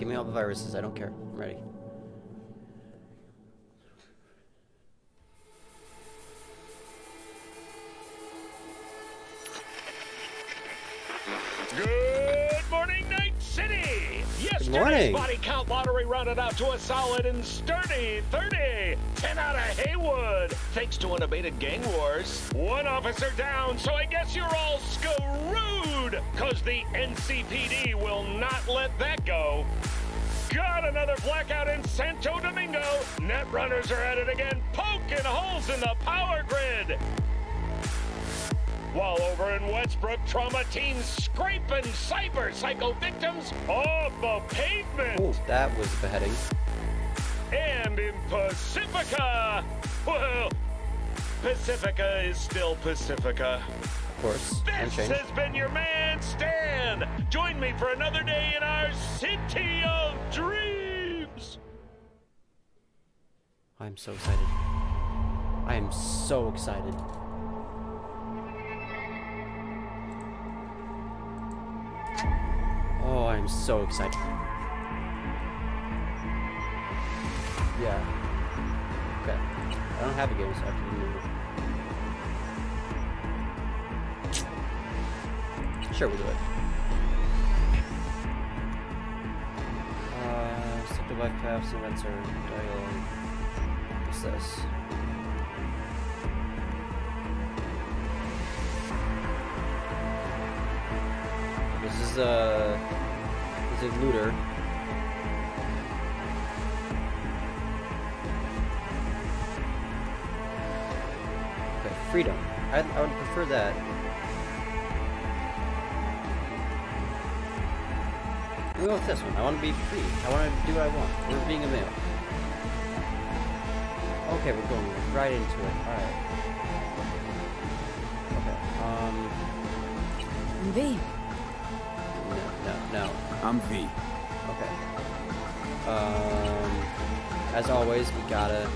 Give me all the viruses. I don't care. I'm ready. Good morning, Night City! Yesterday's morning. body count lottery rounded out to a solid and sturdy 30. 10 out of Heywood, thanks to unabated gang wars. One officer down, so I guess you're all screwed, cause the NCPD will not let that go. Got another blackout in Santo Domingo. Net runners are at it again, poking holes in the power grid. While over in Westbrook, trauma teams scraping cyber psycho victims off the pavement. Oh, that was beheading. And in Pacifica, well, Pacifica is still Pacifica. Course. This has been your man, Stan. Join me for another day in our city of dreams. I'm so excited. I am so excited. Oh, I'm so excited. Yeah. Okay. I don't have a game, so I have to do Sure, we'll do it. Uh, select life paths, are dialogue. What's this? This is a this is a looter. Okay, freedom. I, I would prefer that. We'll go with this one. I want to be free. I want to do what I want. We're being a male. Okay, we're going right into it. Alright. Okay, um... V. No, no, no. I'm V. Okay. Um... As always, we gotta...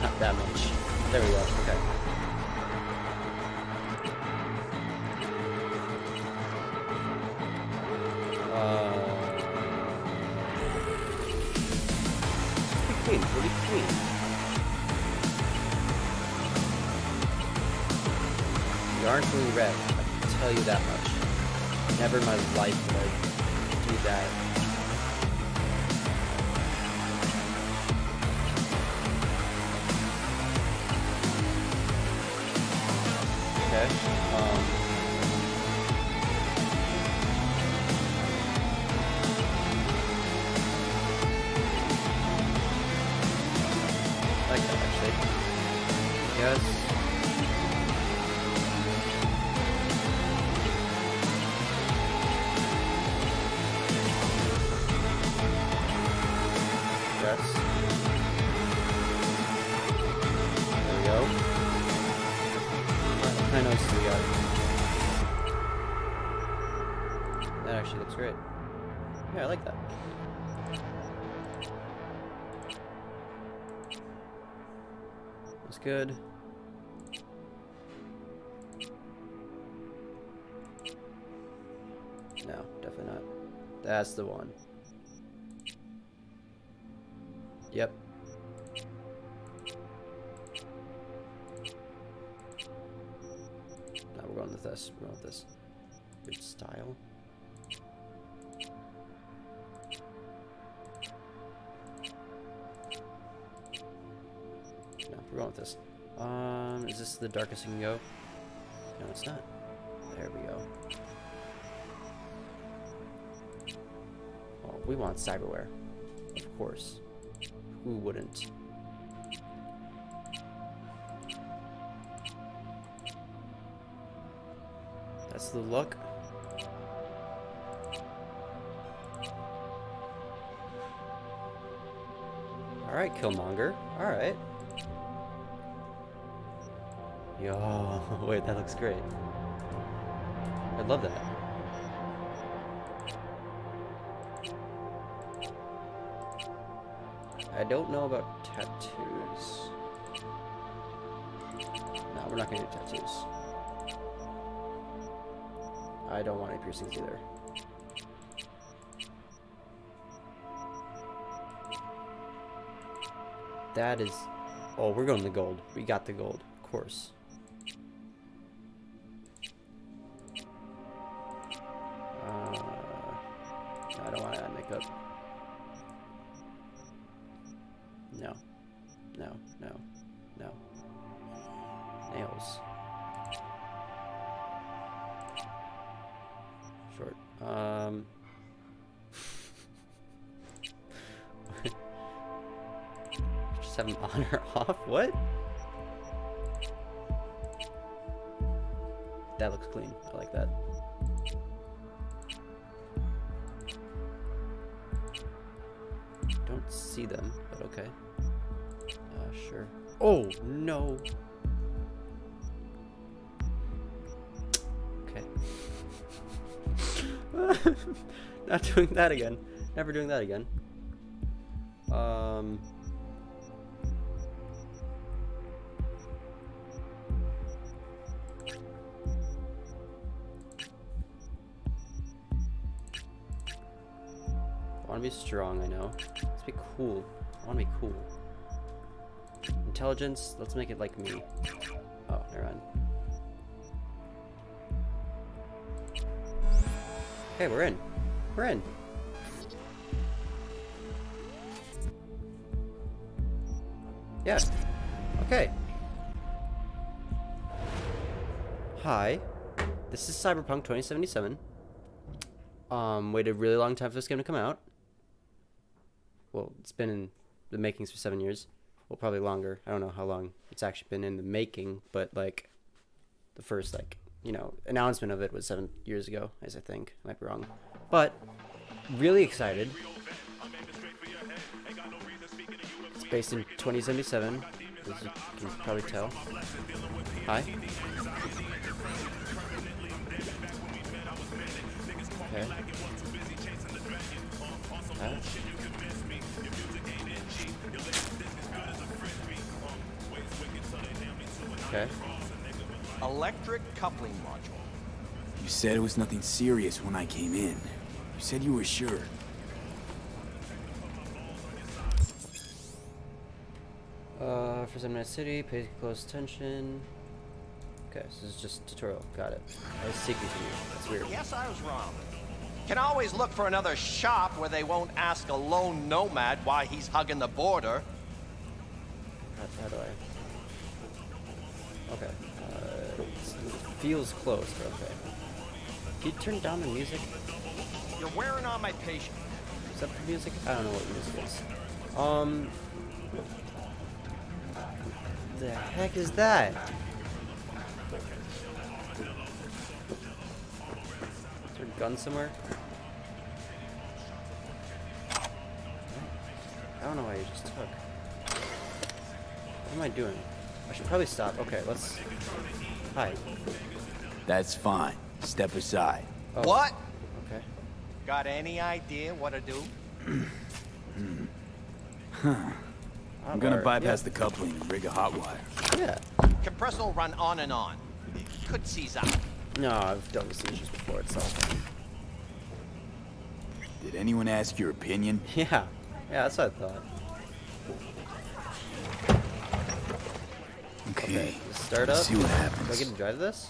Not that much. There we go. Okay. Red, I can tell you that much. Never in my life would I do that. There we go. What kind of do we got? That actually looks great. Yeah, I like that. That's good. No, definitely not. That's the one. Yep. No, we're going with this. We're going with this. Good style. No, we're going with this. Um, is this the darkest you can go? No, it's not. There we go. Oh, we want cyberware. Of course. Who wouldn't? That's the look. Alright, Killmonger. Alright. Yo, wait, that looks great. I love that. I don't know about tattoos. No, we're not going to do tattoos. I don't want any piercings either. That is... Oh, we're going to gold. We got the gold, of course. That again. Never doing that again. Um... I want to be strong, I know. Let's be cool. I want to be cool. Intelligence, let's make it like me. Oh, never mind. Okay, we're in. We're in. Yeah. Okay. Hi. This is Cyberpunk 2077. Um, waited a really long time for this game to come out. Well, it's been in the makings for seven years. Well, probably longer. I don't know how long it's actually been in the making, but like the first like you know announcement of it was seven years ago, as I think. I might be wrong, but really excited. It's based in 2077, as you can probably tell. Hi. Okay. Okay. Electric coupling module. You said it was nothing serious when I came in. You said you were sure. For Seven City, pay close attention. Okay, so this is just tutorial. Got it. I was seeking to you. That's weird. Yes, I was wrong. Can always look for another shop where they won't ask a lone nomad why he's hugging the border. How, how do I? Okay. Uh, feels close, but okay. Can you turn down the music? You're wearing on my patience. Is that the music? I don't know what music is. Um. What the heck is that? Is there a gun somewhere? I don't know why you just took. What am I doing? I should probably stop. Okay, let's. Hi. That's fine. Step aside. Oh, What? Okay. Got any idea what to do? I'm gonna Alright, bypass the coupling and rig a hot wire. Yeah. Compressor will run on and on. It could seize up. No, I've done this issues before. It's all fine. Did anyone ask your opinion? Yeah. Yeah, that's what I thought. Okay. Okay, start up. Let's see what happens. Do I happens. get to drive this?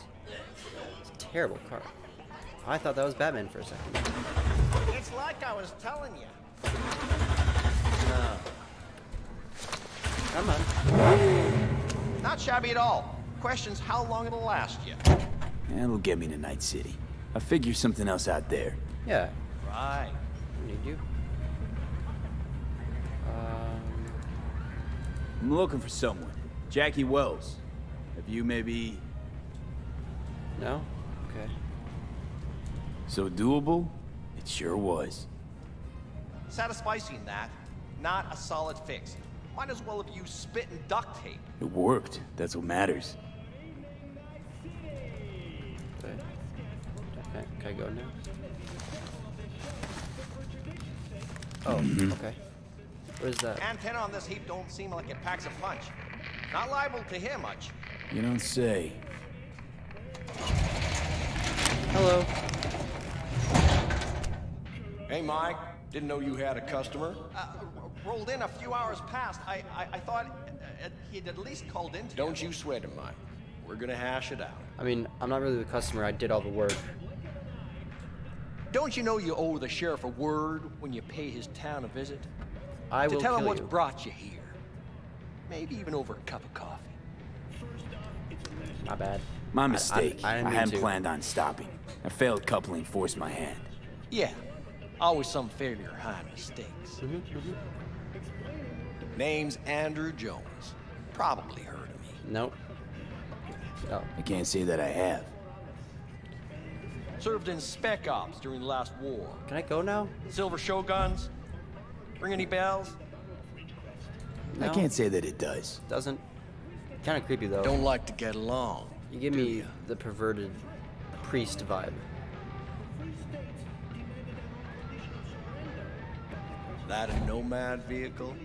It's a terrible car. I thought that was Batman for a second. It's like I was telling you. No. Come on. Not shabby at all. Question's how long it'll last you. That'll get me to Night City. I figure something else out there. Yeah. Right. I need you. Um, I'm looking for someone. Jackie Wells. Have you maybe... no? Okay. So doable? It sure was. Satisficing that, not a solid fix. Might as well have used spit and duct tape. It worked. That's what matters. Okay. Okay, can I go now? Oh, okay. What is that? Antenna on this heap don't seem like it packs a punch. Not liable to hear much. You don't say. Hello. Hey, Mike. Didn't know you had a customer. Uh, rolled in a few hours past. I, I, I thought he'd at least called in. Don't you sweat it, Mike. We're gonna hash it out. I mean, I'm not really the customer. I did all the work. Don't you know you owe the sheriff a word when you pay his town a visit? I to will tell him what's you. brought you here. Maybe even over a cup of coffee. My bad. My I- I- mistake. I I, hadn't to. planned on stopping. A failed coupling forced my hand. Yeah, always some failure hide mistakes. Mm-hmm, Name's Andrew Jones. Probably heard of me. Nope. Oh, I can't say that I have. Served in Spec Ops during the last war. can I go now? Silver Shoguns? Ring any bells? I can't say that it does. Doesn't. Kind of creepy though. Don't like to get along. You give me ya? the perverted priest vibe. That a nomad vehicle?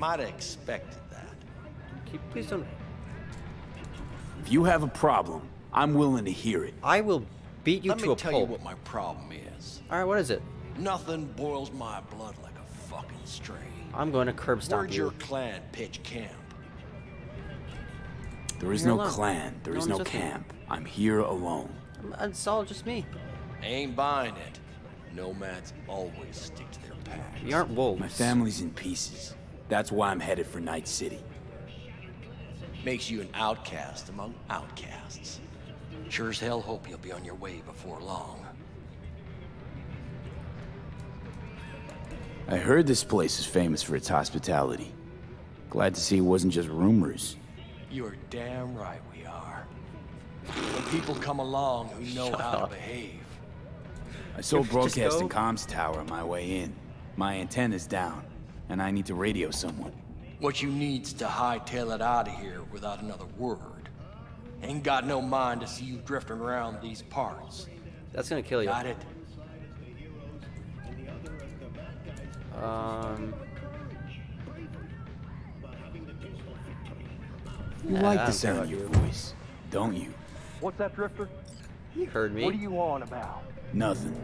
Might have expected that. Please don't. If you have a problem, I'm willing to hear it. I will beat you Let to me tell you what my problem is. All right, what is it? Nothing boils my blood like a fucking stray. I'm going to curb stomp Where'd you. your clan pitch camp? There is You're no alone. clan. There No is no with me. camp. I'm here alone. Uh, it's all just me. Ain't buying it. Nomads always stick to their packs. We aren't wolves. My family's in pieces. That's why I'm headed for Night City. Makes you an outcast among outcasts. Sure as hell hope you'll be on your way before long. I heard this place is famous for its hospitality. Glad to see it wasn't just rumors. You're damn right we are. When people come along who know Shut how up. to behave. I saw a Just broadcasting comms tower on my way in. My antenna's down, and I need to radio someone. What you need's to hightail it out of here without another word. Ain't got no mind to see you drifting around these parts. That's gonna kill you. Got it? Um. You Yeah, like the sound of your you. voice, don't you? What's that, Drifter? You heard me. What are you on about? Nothing.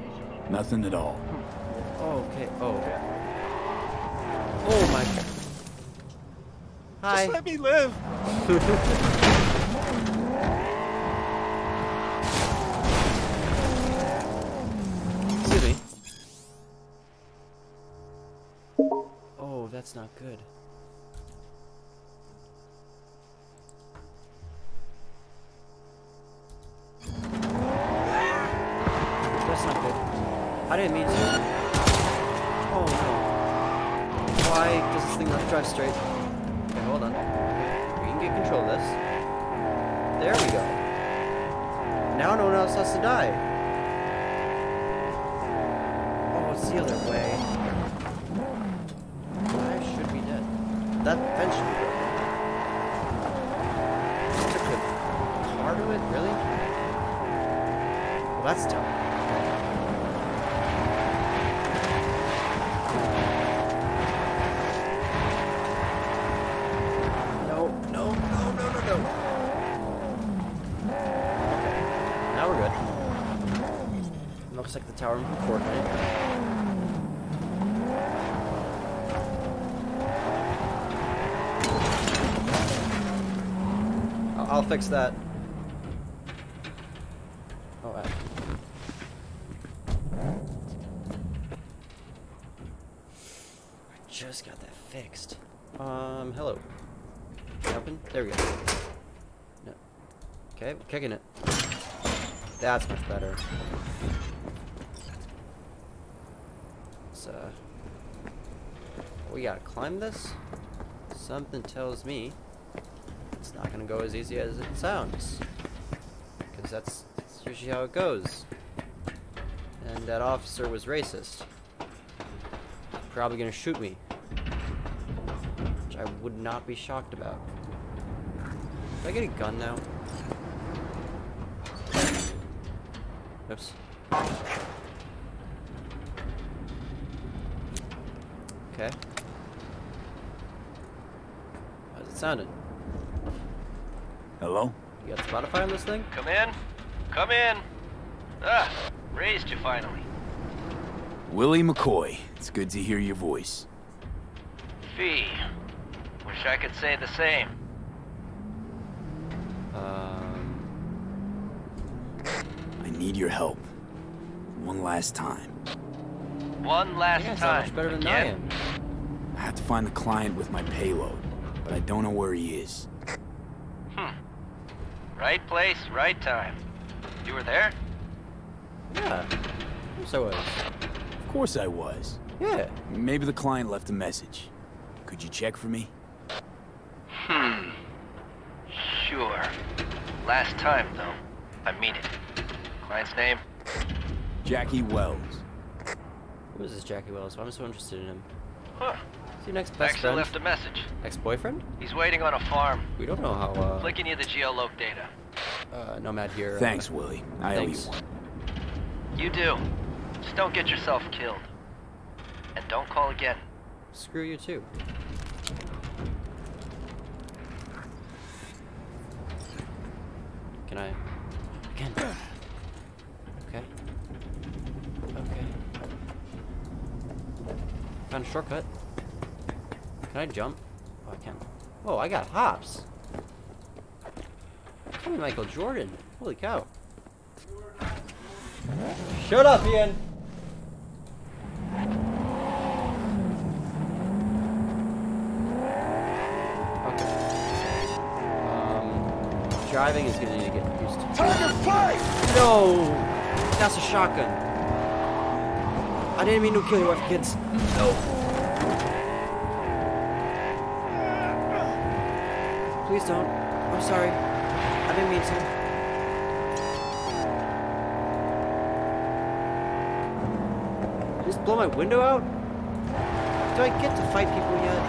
Nothing at all. Oh, okay. Oh. Oh my. Hi. Just let me live. Excuse me. Oh, that's not good. That's not good. I didn't mean to. To die. Oh, it's the other way. I should be dead. That fence should be broken. Took the car to it? Really? Well, that's dumb. No, no, no, no, no, no. Okay. Now we're good. Looks like the tower coordinate. I'll, fix that. Oh, I just got that fixed. Um, hello. Open? There we go. No. Okay, kicking it. That's much better. Let's, uh... We gotta climb this? Something tells me not gonna go as easy as it sounds. Because that's, that's usually how it goes. And that officer was racist. Probably gonna shoot me. Which I would not be shocked about. Did I get a gun now? Oops. Okay. How's it sounding? Hello? You got Spotify on this thing? Come in. Come in. Ah, raised you finally. Willie McCoy. It's good to hear your voice. V. Wish I could say the same. Um, I need your help. One last time. One last you guys time. are much better than I am. I have to find the client with my payload, but I don't know where he is. Right place, right time. You were there? Yeah. Of course I was. Of course I was. Yeah. Maybe the client left a message. Could you check for me? Hmm. Sure. Last time, though. I mean it. Client's name? Jackie Wells. Who is this Jackie Wells? Why am I so interested in him? Huh. Is he your next best Actually friend? left a message. Ex-boyfriend? He's waiting on a farm. We don't know how, uh, Flicking you the geoloc data. uh Nomad here... uh, Thanks, Willie. I thanks. owe you one. You do. Just don't get yourself killed. And don't call again. Screw you too. Can I? Again. Okay. Okay. Found a shortcut. Can I jump? Oh, I can't. Whoa, I got hops. Call me Michael Jordan. Holy cow. Shut up, Ian! Um, driving is gonna need to get used to. Target flight! No! That's a shotgun. I didn't mean to kill your wife, kids. No. Please don't. I'm sorry. I didn't mean to. Just blow my window out? Do I get to fight people yet?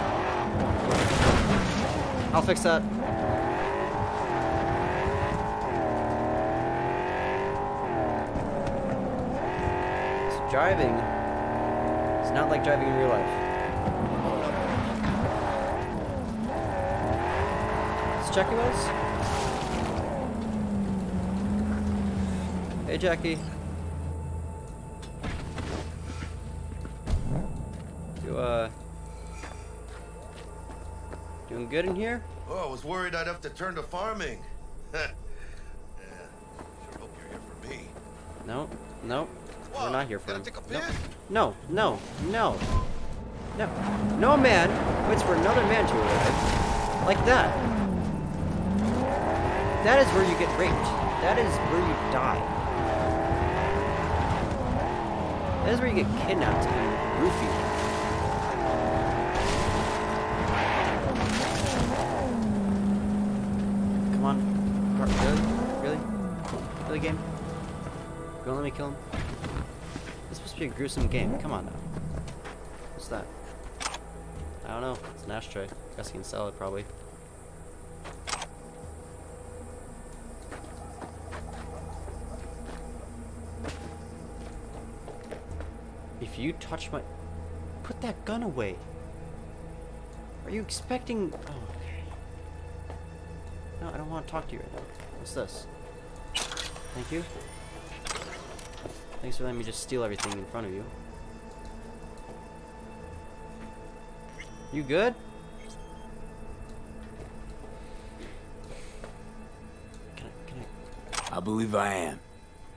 I'll fix that. Driving is not like driving in real life. It's Jackie Hey Jackie. You uh doing good in here? Oh, I was worried I'd have to turn to farming. yeah, sure hope you're here for me. No, no. We're not here for him. No. No, no, no. No. No man waits for another man to arrive. Like that. That is where you get raped. That is where you die. That is where you get kidnapped and roofied. Come on. Really? Really? Really, game? Gonna let me kill him? This is supposed to be a gruesome game. Come on now. What's that? I don't know. It's an ashtray. I Guess you can sell it probably. If you touch my... Put that gun away. Are you expecting... Oh, okay. No, I don't want to talk to you right now. What's this? Thank you. Thanks for letting me just steal everything in front of you. You good? Can I, can I? I believe I am.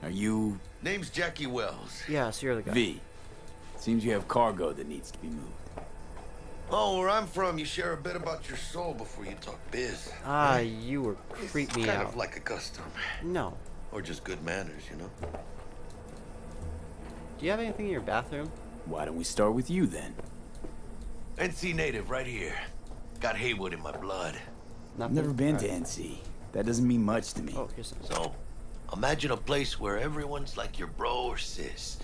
Are you Name's Jackie Wells. Yeah, so you're the guy. V? Seems you have cargo that needs to be moved. Oh, where I'm from, you share a bit about your soul before you talk biz. Ah, you were creep It's me kind out. of like a custom. No. Or just good manners, you know? Do you have anything in your bathroom? Why don't we start with you then? NC native right here. Got Heywood in my blood. Nothing. Never been to NC. That doesn't mean much to me. Oh, here's some. So, imagine a place where everyone's like your bro or sis.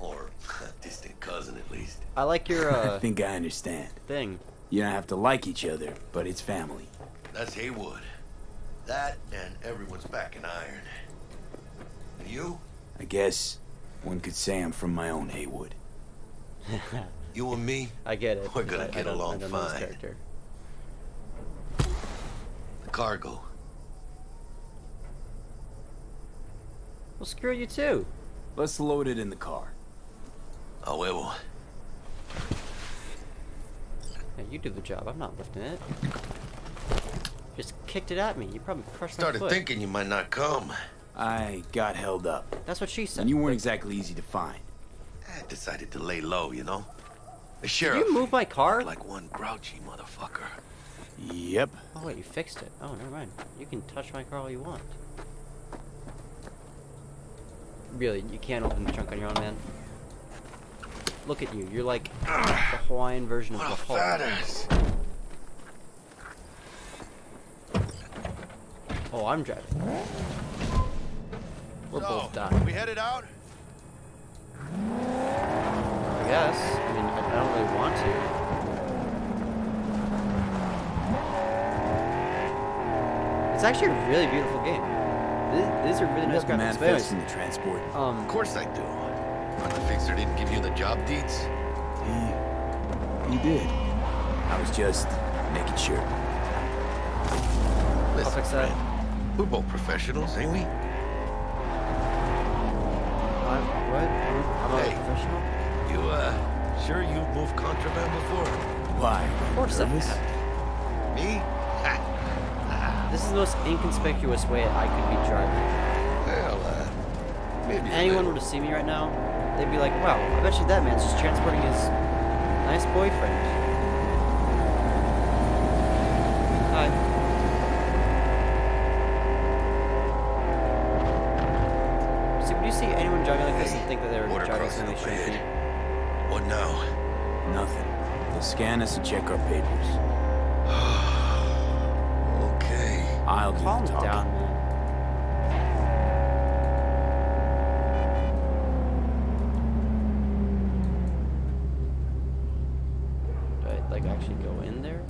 Or a distant cousin, at least. I like your I uh think I understand. thing. You don't have to like each other, but it's family. That's Heywood. That and everyone's back in iron. And you? I guess one could say I'm from my own Heywood. You and me? I get it. We're gonna I- I get I along don't know fine. character. The cargo. Well, screw you too. Let's load it in the car. A huevo. Yeah, You do the job. I'm not lifting it. Just kicked it at me. You probably crushed Started my foot. thinking you might not come. I got held up. That's what she said. And you weren't exactly easy to find. I decided to lay low, you know? The Did sheriff. you move my car? like one grouchy motherfucker. Yep. Oh wait, you fixed it. Oh, never mind. You can touch my car all you want. Really, you can't open the trunk on your own, man. Look at you. You're like the Hawaiian version of What the Hulk. fat. Oh, I'm driving. We're So, both dying. we headed out? I guess. I mean, I don't really want to. It's actually a really beautiful game. These, these are really nice got the graphics. But manifest in the transport. um, Of course I do. But the Fixer didn't give you the job deeds? He, he did. I was just making sure. Listen, fix that. friend, We're both professionals, ain't we? I'm, what? I'm, I'm Hey. a professional? You, uh, sure you've moved contraband before? Why? Of course I Nervous? have. Me? This is the most inconspicuous way I could be driving. Well, uh, maybe a Anyone were to see me right now, they'd be like, wow, I bet you that man's just transporting his nice boyfriend. Okay. I'll? Calm talking. down, man. Do I, like, actually go in there?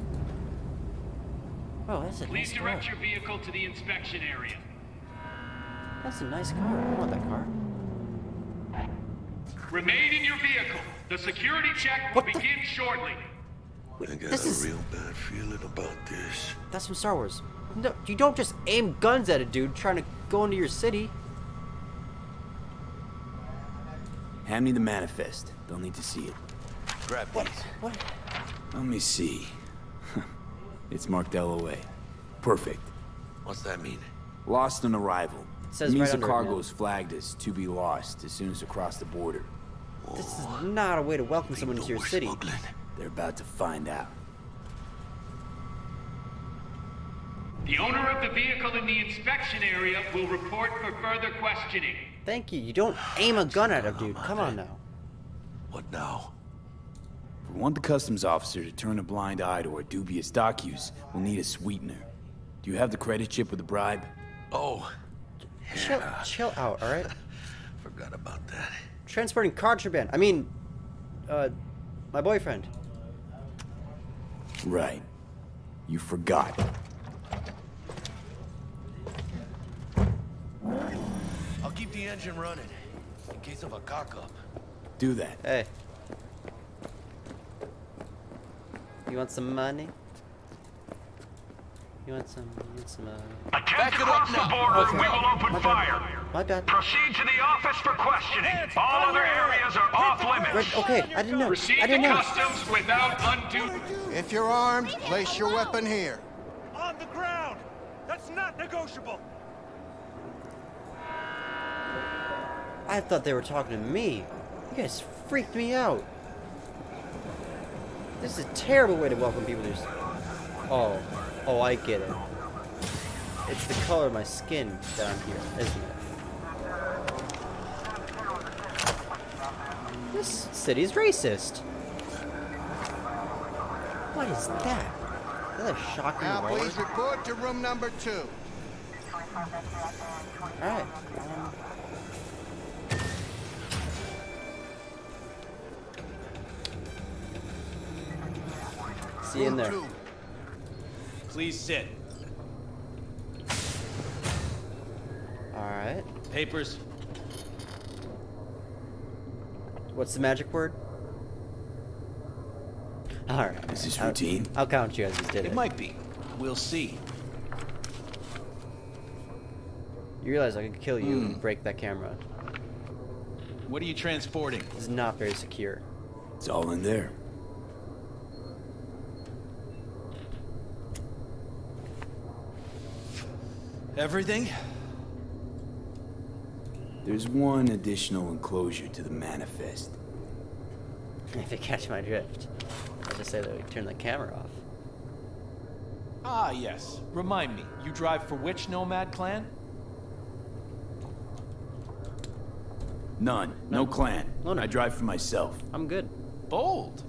Oh, that's a Please nice car. direct your vehicle to the inspection area. That's a nice car. I want that car. Remain in your vehicle. The security check will What the- begin shortly. Wait, I got this a is real bad feeling about this. that's from Star Wars. No, you don't just aim guns at a dude trying to go into your city. Hand me the manifest. They'll need to see it. Grab these. What? Let me see. it's marked LOA. Perfect. What's that mean? Lost on arrival. says it means right the under cargo is flagged as to be lost as soon as across the border. This is not a way to welcome someone into your city. smuggling. They're about to find out. The owner of the vehicle in the inspection area will report for further questioning. Thank you. You don't aim a gun at a dude. Come on now. What now? If we want the customs officer to turn a blind eye to our dubious dock use, we'll need a sweetener. Do you have the credit chip with the bribe? Oh, Chill, chill out. All right. forgot about that. Transporting contraband. I mean, uh, my boyfriend. Right. You forgot. Keep the engine running in case of a cock up. Do that. Hey. You want some money? You want some? You want some? Uh... Attempt to cross the border, we will open fire. My bad. Proceed to the office for questioning. All other areas are off limits. Right, okay, I didn't know. Proceed I didn't know. customs without undue. If you're armed, place your weapon here. On the ground! That's not negotiable! I thought they were talking to me. You guys freaked me out. This is a terrible way to welcome people to your... Oh. Oh, I get it. It's the color of my skin down here, isn't it? This city's racist. What is that? Is that a shocking Now please report to room number two. Alright. Um, see you in there. Please sit. Alright. Papers. What's the magic word? Alright. Is this I'll- routine? I'll count you as you did it. It might be. We'll see. You realize I can kill you and hmm. break that camera. What are you transporting? This is not very secure. It's all in there. Everything? There's one additional enclosure to the manifest. If you catch my drift, I'll just say that we turn the camera off. Ah, yes. Remind me, you drive for which Nomad clan? None. No clan. No, no. I drive for myself. I'm good. Bold.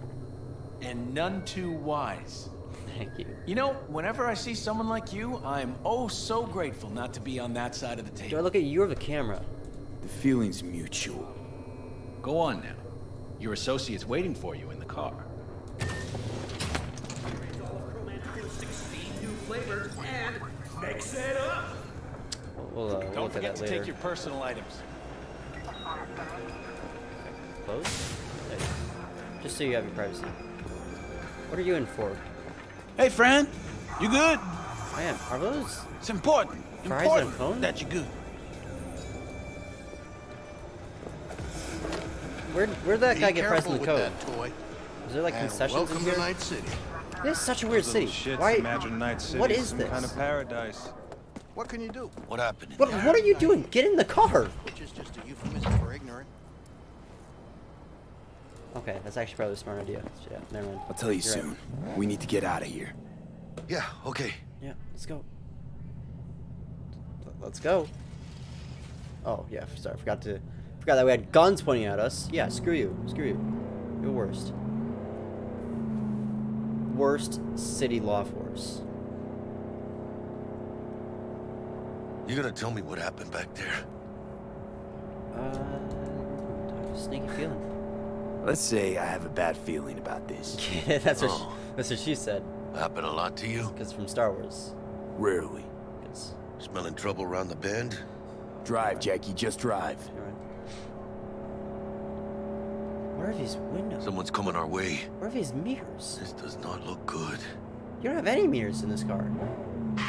And none too wise. Thank you. You know, whenever I see someone like you, I'm oh so grateful not to be on that side of the table. Do I look at you or the camera? The feeling's mutual. Go on now. Your associate's waiting for you in the car. Mix it up. We'll, uh, we'll Don't forget to later. take your personal items. Close? Just so you have your privacy. What are you in for? Hey, friend. You good? I am. Are those? It's important. Fries important and that you good. Where where'd that Be guy get pressed careful in the with code? that toy. Is there like And concessions welcome in to here? Night City. This is such a weird city. shits Why? imagine Night City what is is some this? kind of paradise. What can you do? What happened? What, what are you doing? Get in the car. Which is just a euphemism for ignorant. Okay, that's actually probably a smart idea. Yeah, never mind. I'll tell you You're right. soon. We need to get out of here. Yeah, okay. Yeah, let's go. Let's go. Oh yeah, sorry, forgot to forgot that we had guns pointing at us. Yeah, screw you, screw you. You're worst. Worst city law force. You gonna tell me what happened back there? Uh, I have a sneaky feeling. Let's say I have a bad feeling about this. that's what Oh. she, that's what she said. Happened a lot to you? Cause from Star Wars. Rarely. 'Cause- Smelling trouble around the bend? Drive, Jackie. Just drive. right. Where are these windows? Someone's coming our way. Where are these mirrors? This does not look good. You don't have any mirrors in this car.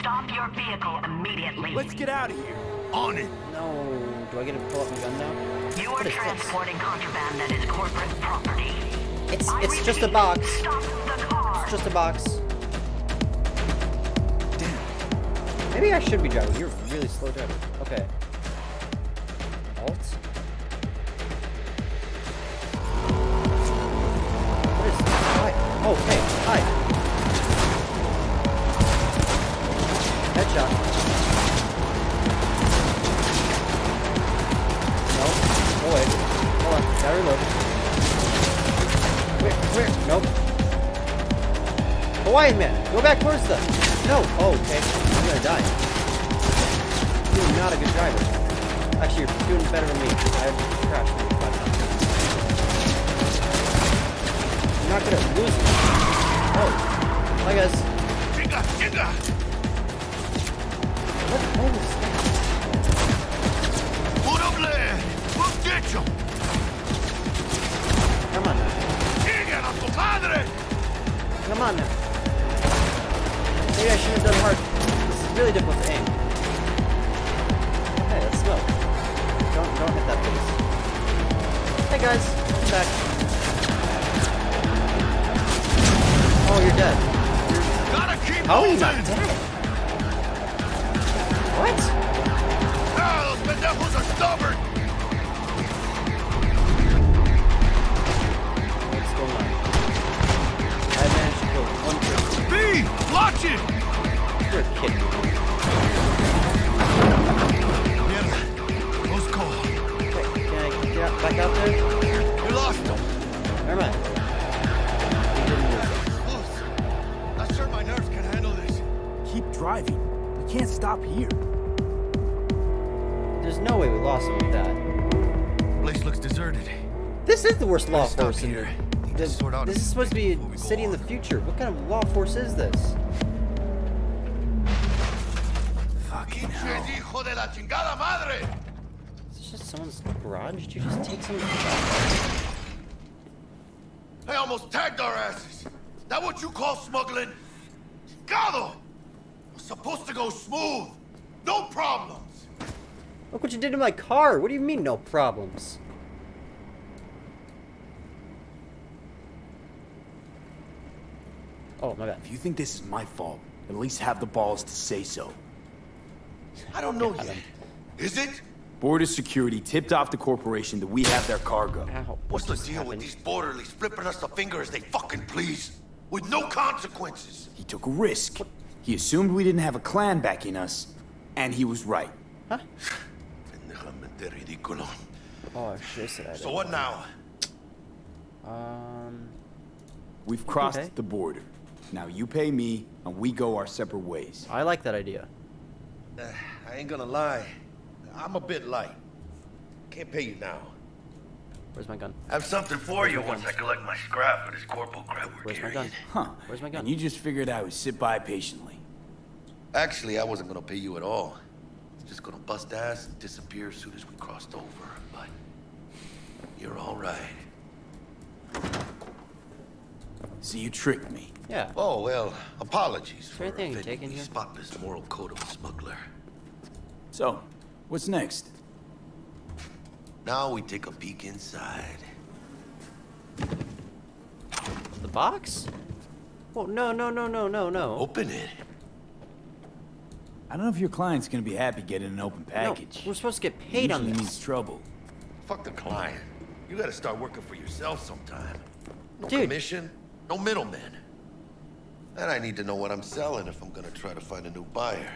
Stop your vehicle immediately. Let's get out of here. On it! No. Do I get to pull up my gun now? You are What is this? transporting contraband that is corporate property. It's I it's just a box. Stop the car. It's just a box. Damn. Maybe I should be driving. You're really slow driving. Okay. Alt. What is Hi. Oh, hey. Back. No. Oh, okay. I'm gonna die. You're not a good driver. Actually, you're doing better than me. I crashed maybe five times. You're not good at losing. Oh. Hi, guys. Chinga, chinga! What? What was that? ¡Púrale! ¡We'll get you! Come on now. ¡Chinga a tu! Come on now. Maybe I shouldn't have done hard. This is really difficult to aim. Okay, let's smoke. Don't don't hit that place. Hey guys, I'm back. Oh, you're dead. Gotta keep How moving! not dead? What? Ah, those pendejos are stubborn! Watch it! You're kidding me. Mierda. Close call. Wait, can I get out, back out there? We lost them. Never mind. We didn't lose them. Close. Not sure my nerves can handle this. Keep driving. We can't stop here. There's no way we lost them with that. Place looks deserted. This is the worst law force in here. This, this is supposed to be a city in the future. What kind of law force is this? Fucking hell. Hijo de la chingada madre! Is this just someone's garage? Did you just take some? They almost tagged our asses. That what you call smuggling? Chingado! Was supposed to go smooth. No problems. Look what you did to my car. What do you mean, no problems? Oh, my bad. If you think this is my fault, at least have the balls to say so. I don't know yet. Is it? Border security tipped off the corporation that we have their cargo. What's the deal with these borderlies flipping us the finger as they fucking please? With no consequences. He took a risk. He assumed we didn't have a clan backing us, and he was right. Pendejamente ridículo. Oh, shit, said I So what now? Um. We've crossed Okay. the border. Now you pay me, and we go our separate ways. I like that idea. Uh, I ain't gonna lie. I'm a bit light. Can't pay you now. Where's my gun? I have something for you once I collect my scrap for this corporal crap we're Where's my carrying. gun? Huh. Where's my gun? And you just figured I would sit by patiently. Actually, I wasn't gonna pay you at all. It's just gonna bust ass and disappear as soon as we crossed over. But you're all right. So you tricked me. Yeah. Oh well, apologies for there anything I can offending the spotless moral code of a smuggler. So, what's next? Now we take a peek inside. The box? Well, no, no, no, no, no, no. Open it. I don't know if your client's gonna be happy getting an open package. No, package. we're supposed to get paid on Usually this. means trouble. Fuck the client. You gotta start working for yourself sometime. No Dude. commission, no middleman. And I need to know what I'm selling if I'm gonna try to find a new buyer.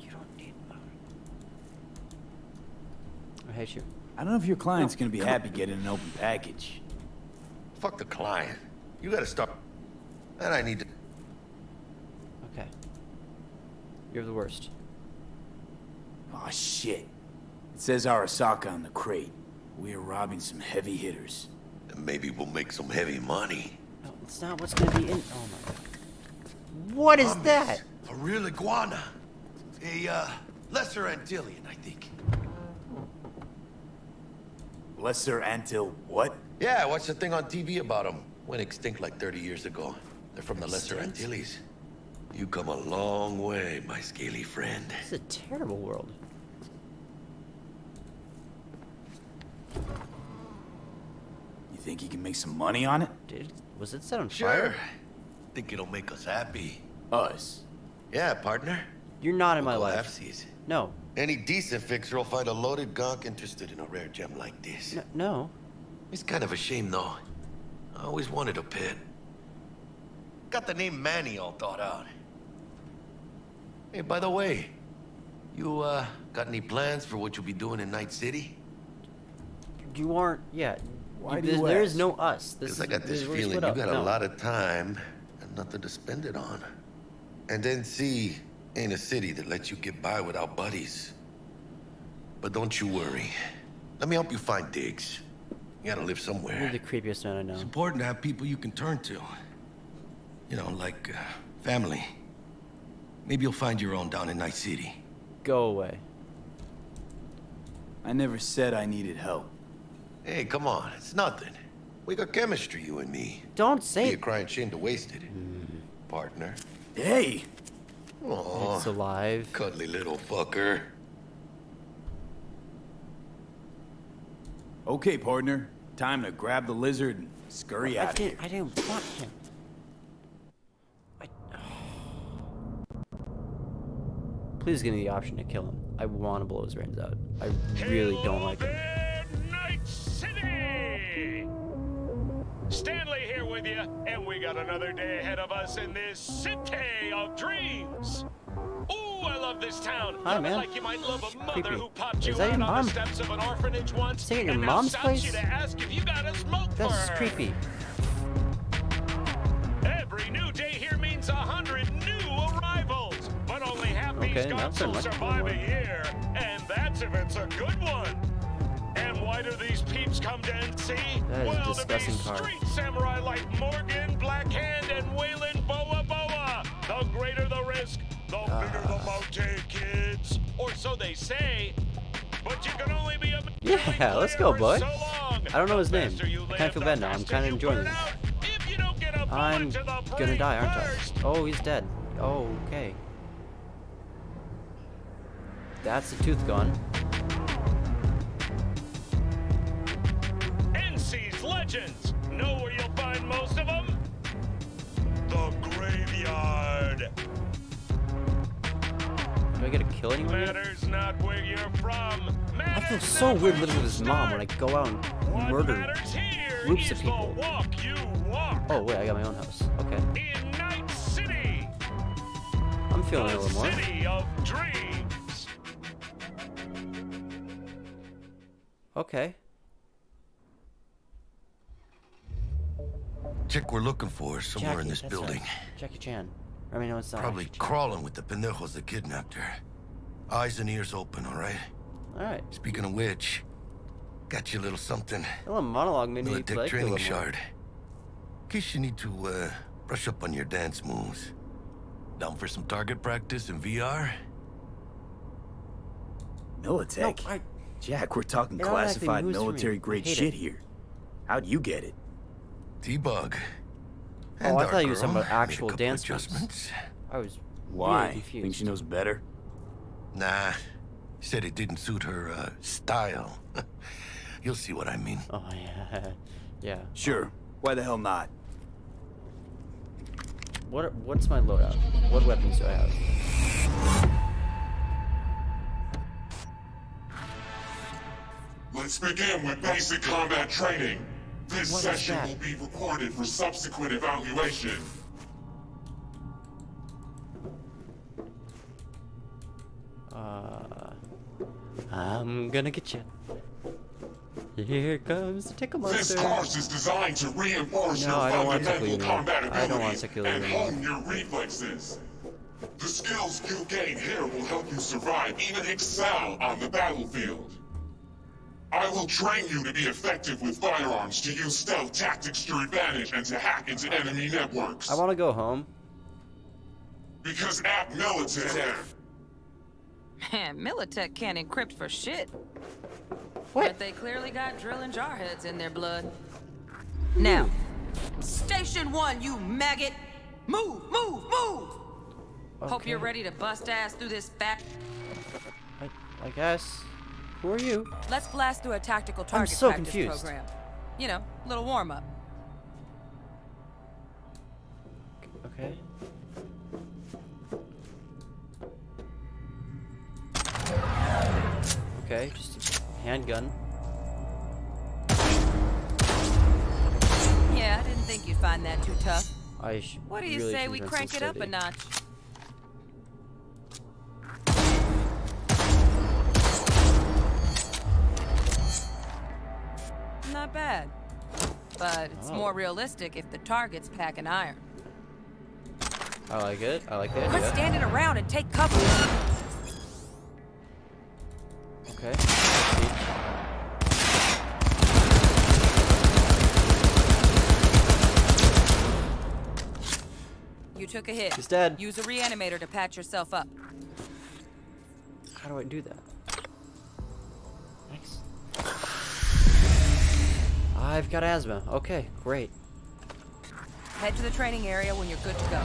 You don't need. money. I hate you. I don't know if your client's gonna be happy getting an open package. Fuck the client. You gotta stop. And I need to. Okay. You're the worst. Oh shit. It says Arasaka on the crate. We are robbing some heavy hitters. And maybe we'll make some heavy money. No, it's not what's gonna be in. Oh my god. What is Hummus, that? A real iguana. A, uh, lesser Antillean, I think. Lesser Antil what? Yeah, I watched the thing on TV about them. Went extinct like 30 years ago. They're from the Lesser Antilles. You come a long way, my scaly friend. This is a terrible world. You think you can make some money on it? Dude, was it set on Sure. fire? Think it'll make us happy. Us. Yeah, partner. You're not in my We'll go life. halfsies. No. Any decent fixer will find a loaded gonk interested in a rare gem like this. No. No. It's kind of a shame, though. I always wanted a pet. Got the name Manny all thought out. Hey, by the way, you, uh, got any plans for what you'll be doing in Night City? You aren't. Yeah. Why you, do you there- there is no us. Because I got this we're feeling you got No. a lot of time and nothing to spend it on. And then see, ain't a city that lets you get by without buddies. But don't you worry. Let me help you find digs. You gotta live somewhere. You're the creepiest man I know. It's important to have people you can turn to. You know, like uh, family. Maybe you'll find your own down in Night City. Go away. I never said I needed help. Hey, come on, it's nothing. We got chemistry, you and me. Don't Be say a crying shame to waste it. Partner. Hey! Aw, it's alive. cuddly little fucker. Okay, partner. Time to grab the lizard and scurry I out of here. didn't. I didn't want him. I... Please give me the option to kill him. I want to blow his brains out. I really don't like him. City! Stanley here with you, and we got another day ahead of us in this city of dreams. Ooh, I love this town. Hi, man. Like you might love a mother Creepy. who popped you Is that your on mom? the steps of an orphanage once, Is that your mom's place? you to ask if you got a smoke for That's creepy. Every new day here means a hundred new arrivals, but only half these Okay, that's a will survive a year, and that's if it's a good one. And why do these peeps come to NC? That is a well, to be street samurai like Morgan, Blackhand, and Weyland Boa Boa. The greater the risk, the ah. bigger the bounty, kids. Or so they say. But you can only be a Yeah, let's go, boy. so. I don't know his The name. I kind of feel bad now. I'm kind of enjoying burn this. If you don't get I'm gonna die, aren't I? Oh, he's dead. Oh, okay. That's the tooth gone. Kill anyone yet? Not where you're from. I feel so weird living with his mom when I go out and murder groups of people. Oh wait, I got my own house. Okay. In Night City, I'm feeling it a little more. city of dreams. Okay. Chick we're looking for is somewhere in this building. right. Jackie Chan. I mean, no, it's not. Probably crawling with the pendejos that kidnapped her. Eyes and ears open, all right? All right. Speaking of which, got you a little something. A little monologue made me Militech like it a training little more. shard. In case you need to uh, brush up on your dance moves. Down for some target practice in VR? Militech? No, I- Jack, we're talking It automatically classified moves for me. military grade shit it. here. How'd you get it? T-Bug. Oh, I thought you were talking girl about actual made a couple dance moves. adjustments. I was Why? really confused. Think she knows better? Nah, said it didn't suit her uh, style. You'll see what I mean. Oh yeah, yeah. Sure. Why the hell not? What what's my loadout? What weapons do I have? Let's begin with basic combat training. This What is session will be recorded for subsequent evaluation. I'm gonna get you. Here comes the tickle This monster. course is designed to reinforce No, your I don't want fundamental tickle you anymore. combat I don't want abilities and hone your reflexes. The skills you gain here will help you survive, even excel on the battlefield. I will train you to be effective with firearms, to use stealth tactics to your advantage, and to hack into enemy networks. I want to go home. Because at military, Man, Militech can't encrypt for shit. What? But they clearly got drilling jarheads in their blood. Hmm. Now, Station One, you maggot! Move, move, move! Hope you're ready to bust ass through this fat. I, I guess. Who are you? Let's blast through a tactical target so practice confused. program. You know, little warm up. Okay. Okay, just a handgun. Yeah, I didn't think you'd find that too tough. I What do you really say we crank it up a notch? Not bad. But it's Oh. more realistic if the target's packing iron. I like it. I like the Quit standing around and take cover. Okay. You took a hit. He's dead. Use a reanimator to patch yourself up. How do I do that? Thanks. I've got asthma. Okay, great. Head to the training area when you're good to go.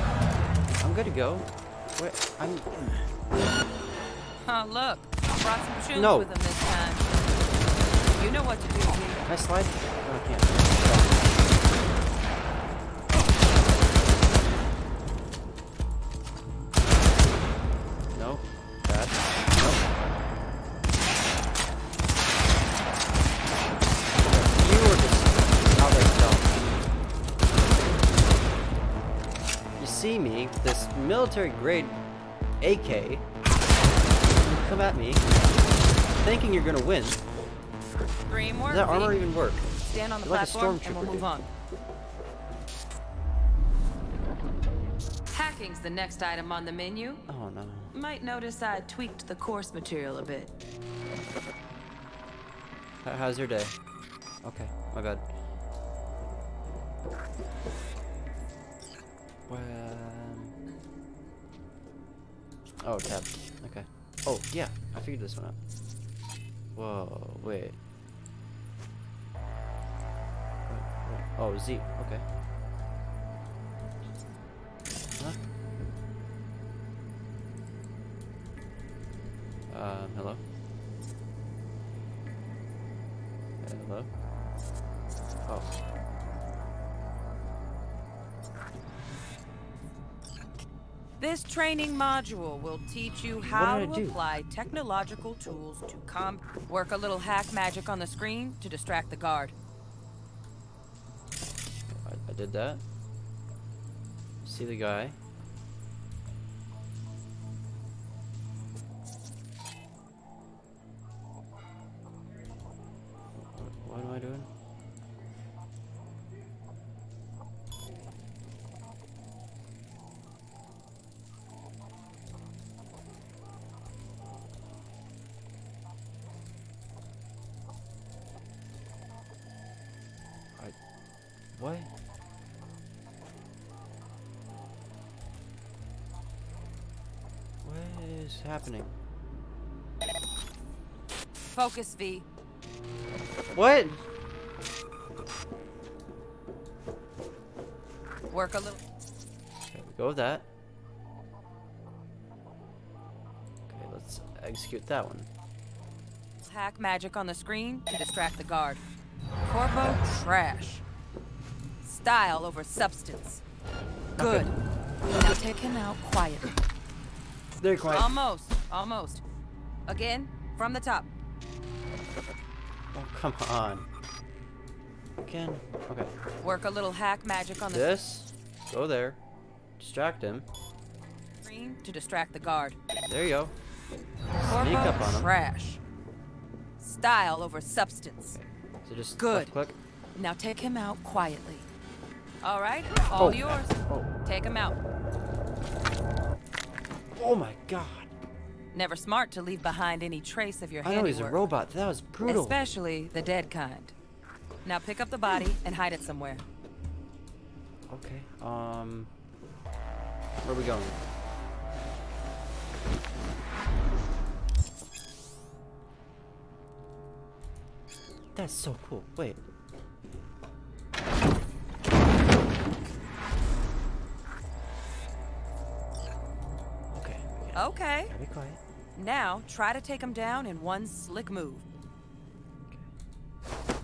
I'm good to go. Wait, I'm. Oh, look. Brought some No. with them this time. You know what to do, G. Can I slide? No, I can't. No. Bad. Nope. You were just out there dumb. You see me, with this military grade AK, come at me, thinking you're gonna win. Dream work. Does that armor even work? Stand on the like a platform and we'll move on. Hacking's the next item on the menu. Oh no. Might notice I tweaked the course material a bit. How's your day? Okay, my bad. Um, oh, tab. Oh, yeah, I figured this one out. Whoa, wait. Oh, Z, okay. Um, hello? Hello? Oh. This training module will teach you how to do? apply technological tools to com work a little hack magic on the screen to distract the guard. I, I did that. See the guy. Focus, V. What? Work a little. Okay, we go with that. Okay, let's execute that one. Hack magic on the screen to distract the guard. Corpo trash. Style over substance. Good. Now take him out quietly. Very quiet. Almost. Almost. Again, from the top. Oh, come on. Again. Okay. Work a little hack magic on the This. Go there. Distract him. screen to distract the guard. There you go. Sneak up on him. trash. Style over substance. So just Good. click. Now take him out quietly. All right, oh. all Oh. yours. Take him out. Oh my god. Never smart to leave behind any trace of your I know he's a robot. That was brutal. Especially the dead kind. Now pick up the body and hide it somewhere. Okay. Um. Where are we going? That's so cool. Wait. Okay. Okay. Be quiet. Now try to take him down in one slick move.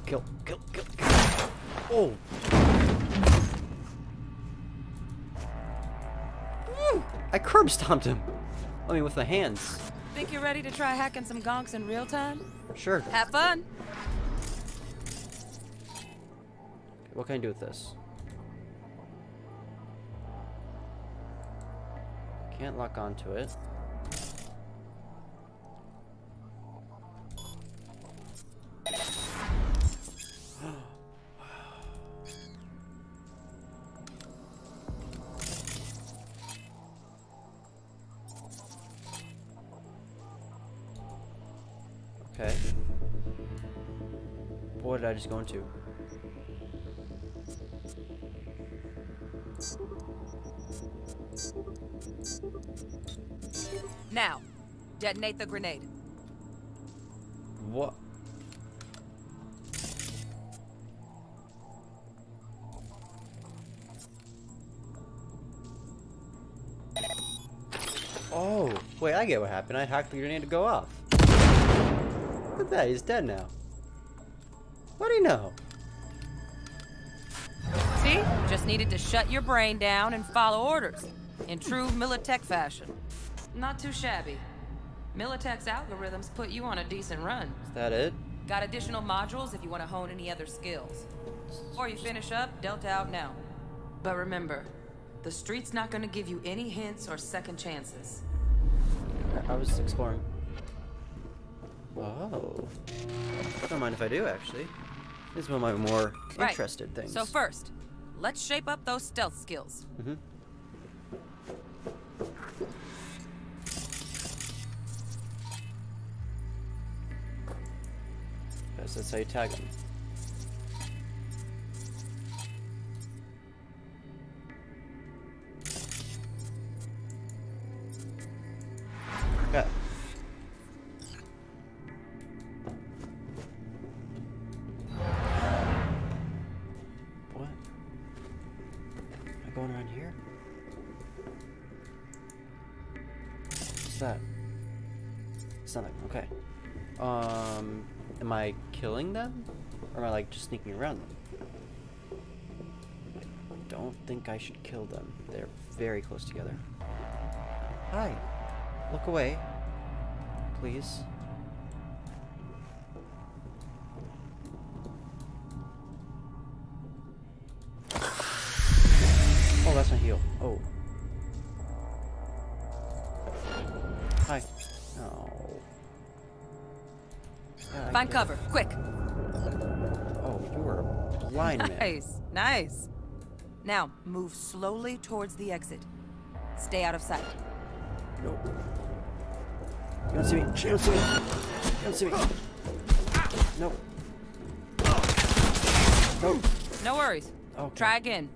Kill, kill, kill, kill. Oh. Woo! I curb stomped him. I mean, with the hands. Think you're ready to try hacking some gonks in real time? Sure. Have fun. What can I do with this? Can't lock onto it. I just go into? Now, detonate the grenade. What? Oh, wait, I get what happened. I hacked the grenade to go off. Look at that, he's dead now. What do you know? See? Just needed to shut your brain down and follow orders. In true Militech fashion. Not too shabby. Militech's algorithms put you on a decent run. Is that it? Got additional modules if you want to hone any other skills. Before you finish up, Delta out now. But remember, the street's not gonna give you any hints or second chances. I- I was exploring. Whoa. I don't mind if I do, actually. This is one of my more Right. interested things. So first, let's shape up those stealth skills. Mm-hmm. Guess that's how you tag them. I them? I sneaking around them? don't think I should kill them. They're very close together. Hi. Look away. Please. Oh, that's my heel. Oh. Hi. No. Yeah, Find cover, quick. You were a blind man. Nice, nice. Now, move slowly towards the exit. Stay out of sight. Nope. You don't see me. You don't see me. You don't see me. Nope. Nope. No worries. Okay. Try again.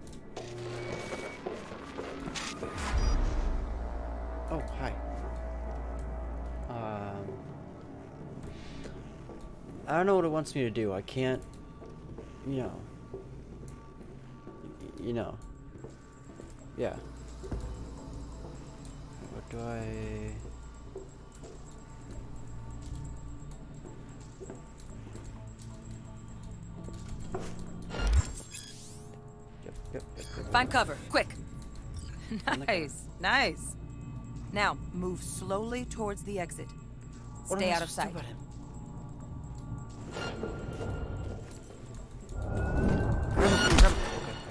Oh, hi. Um, I don't know what it wants me to do. I can't, you know. You know. Yeah. What do I... Yep, yep, yep, yep. Find cover, quick. Find the cover. Nice, nice. Now, move slowly towards the exit. What am Stay I out of supposed to sight.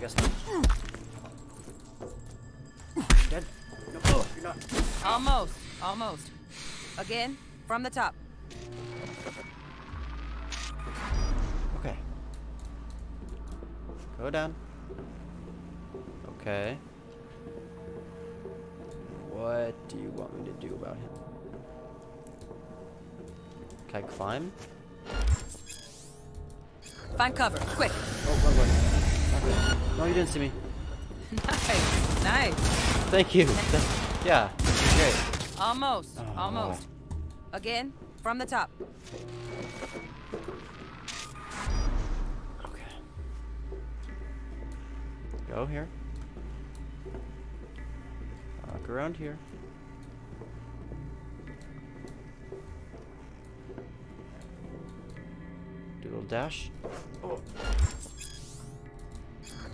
Guess not. You dead? No, oh, you're not. Almost, almost. Again, from the top. Okay. Go down. Okay. What do you want me to do about him? Can I climb? Find cover, quick. Oh, wrong way. Wrong. No, you didn't see me. Nice, nice. Thank you. That- yeah, great. Almost, Oh. almost. Again, from the top. Go here. Walk around here. Do a little dash. Oh,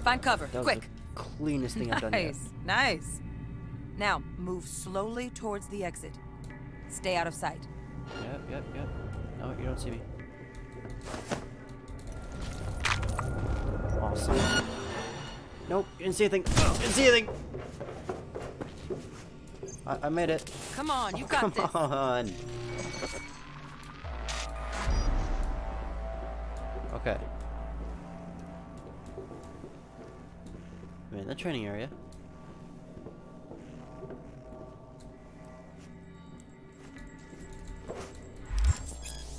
Find cover, that quick. cleanest thing I've done yet. Nice, nice. Now, move slowly towards the exit. Stay out of sight. Yep, yep, yep. No, you don't see me. Awesome. Nope, you didn't see anything. Oh, didn't see anything. I, I made it. Come on, you got Come this. on. Okay. The training area.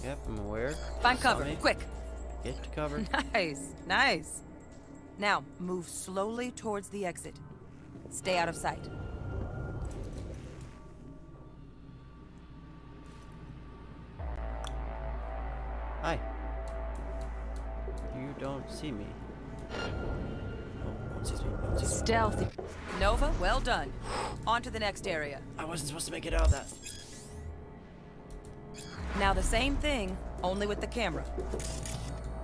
Yep, I'm aware. Find cover, me. quick. Get to cover. Nice, nice. Now, move slowly towards the exit. Stay out of sight. On to the next area. I wasn't supposed to make it out of that. Now the same thing, only with the camera.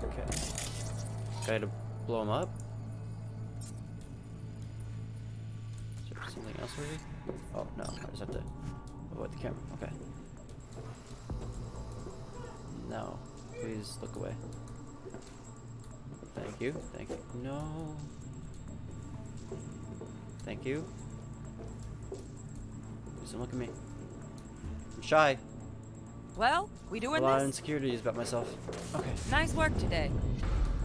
Okay. Try to blow him up. Is there something else maybe? Oh no, I just have to avoid the camera. Okay. No. Please look away. Thank you. Thank you. No. Thank you. Please don't look at me. I'm shy. Well, we doing this? A doing lot of insecurities about myself. Okay. Nice work today.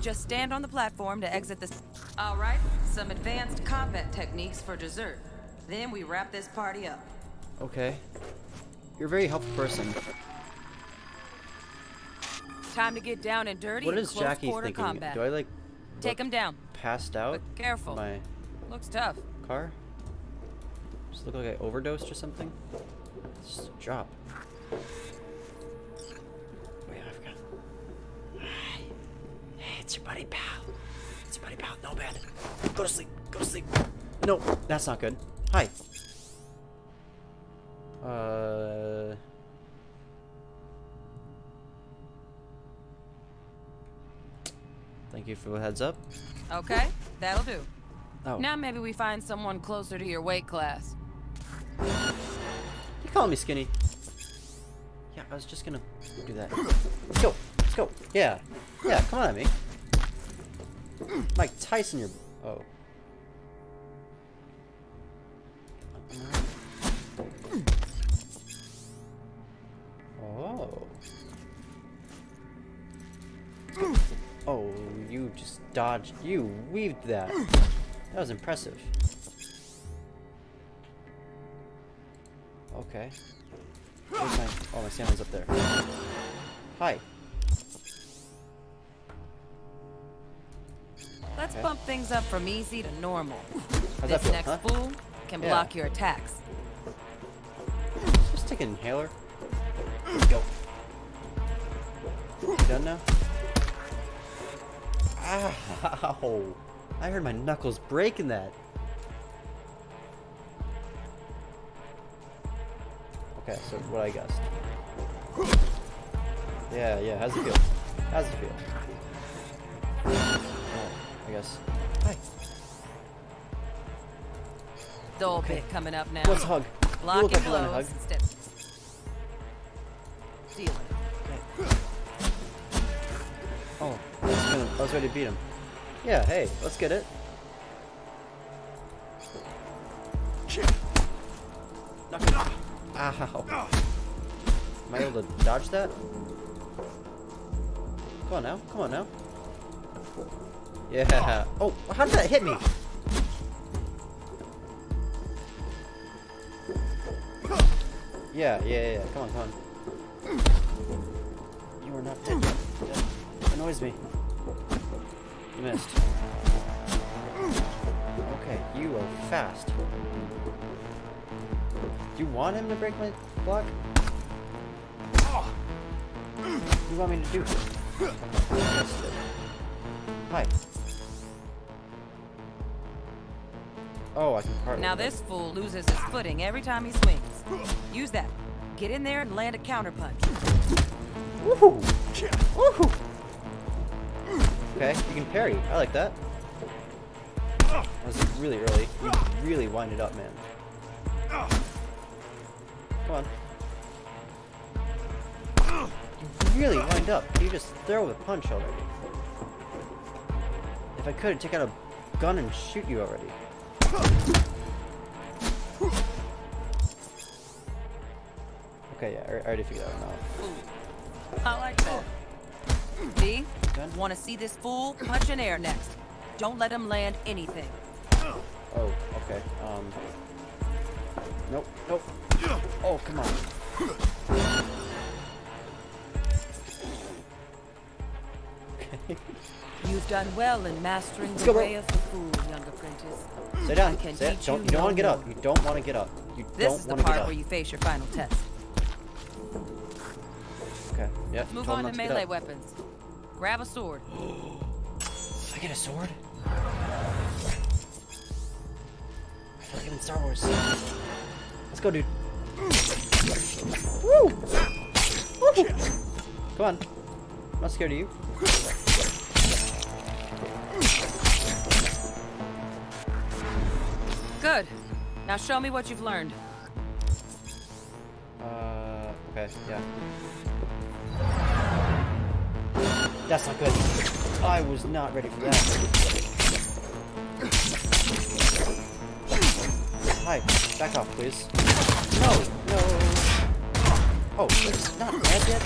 Just stand on the platform to exit this. All right, some advanced combat techniques for dessert. Then we wrap this party up. Okay. You're a very helpful person. Time to get down and dirty What in is close Jackie thinking? combat. Do I like Take look him down. passed out? But careful. in My Looks tough. car? Look like I overdosed or something? Just drop. Wait, I forgot. Hi. Hey, it's your buddy pal. It's your buddy pal. No bad. Go to sleep. Go to sleep. No, that's not good. Hi. Uh. Thank you for the heads up. Okay, that'll do. Oh. Now maybe we find someone closer to your weight class. You call me skinny. Yeah, I was just gonna do that. Let's go. Let's go. Yeah. Yeah, come on at me. Mike Tyson, you're... Oh. Oh. Oh, you just dodged. You weaved that. That was impressive. Okay. Where's my... Oh, my stamina's up there. Hi. Let's Okay. bump things up from easy to normal. How's this feel, next huh? fool can Yeah. block your attacks. Just take an inhaler. Let's go. You done now? Ah, ow! I heard my knuckles breaking that. Okay, so what I guessed. Yeah, yeah, how's it feel? How's it feel? Oh, I guess. Hi. Dull bit coming up now. Let's hug. Blocking like you blows hug. instead. Deal it. Oh, I was, gonna, I was ready to beat him. Yeah, hey, let's get it. Ow. Am I able to dodge that? Come on now, come on now. Yeah. Oh, how did that hit me? Yeah, yeah, yeah. Come on, come on. You are not dead. That annoys me. You missed. Okay, you are fast. You want him to break my block? What do you want me to do? Hi. Oh, I can part Now this fool loses his footing every time he swings. Use that. Get in there and land a counterpunch. Woohoo! Woohoo! Okay, you can parry. I like that. That was really early. You really wind it up, man. Come on. You really wind up. You just throw the punch already. If I could, take out a gun and shoot you already. Okay, yeah, I already figured that one out. I like that. V, want to see this fool punch in air next. Don't let him land anything. Oh, okay. Um. Nope, nope. Oh, come on. Okay. You've done well in mastering Let's the way of the fool, young apprentice. Sit down. Sit. Don't, you you don't want to get up. You don't want to get up. You This don't is the part where you face your final test. Okay. Yep. Move on to melee weapons. Grab a sword. I get a sword? I feel like I'm in Star Wars. Let's go, dude. Woo! Woo! Come on. I'm not scared of you. Good. Now show me what you've learned. Uh, okay, yeah. That's not good. I was not ready for that. Hi, back off, please. No, no. Oh, it's not dead yet?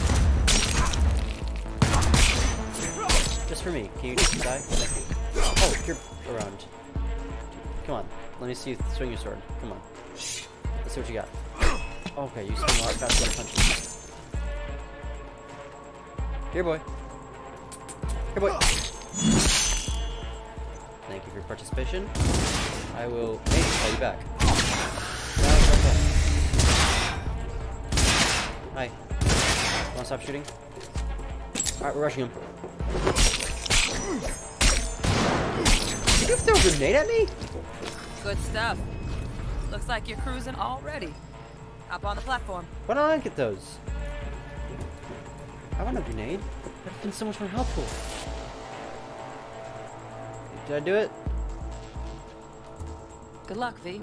Just for me. Can you just die? Thank you. Oh, you're around. Come on. Let me see you swing your sword. Come on. Let's see what you got. Okay, you swing a lot faster than punches. Here, boy. Here, boy. Thank you for your participation. I will call you back. Hi. Wanna stop shooting? Alright, we're rushing him. Did you throw a grenade at me? Good stuff. Looks like you're cruising already. Up on the platform. Why don't I get those? I want a grenade. That'd have been so much more helpful. Did I do it? Good luck, V.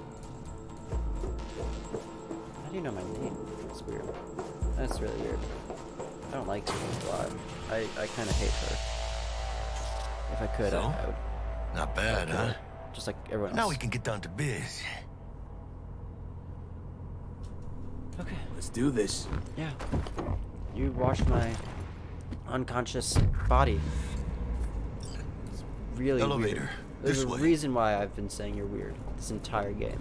How do you know my name? That's weird. That's really weird. I don't like her a lot. I, I kind of hate her. If I could, I, So? I would. Not bad, huh? Just like everyone else. Now we can get down to biz. Okay. Let's do this. Yeah. You washed my unconscious body. It's really Elevator. weird. There's This a way. reason why I've been saying you're weird this entire game.